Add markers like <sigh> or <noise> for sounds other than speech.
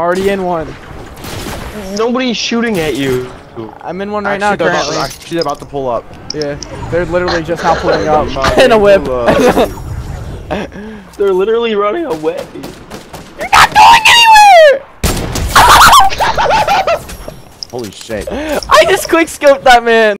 Already in one. Nobody's shooting at you. I'm in one right Actually, now they're about, actually, about to pull up. Yeah, they're literally just now pulling up <laughs> in a whip. <laughs> They're literally running away. You're not going anywhere! <laughs> Holy shit. I just quick scoped that man.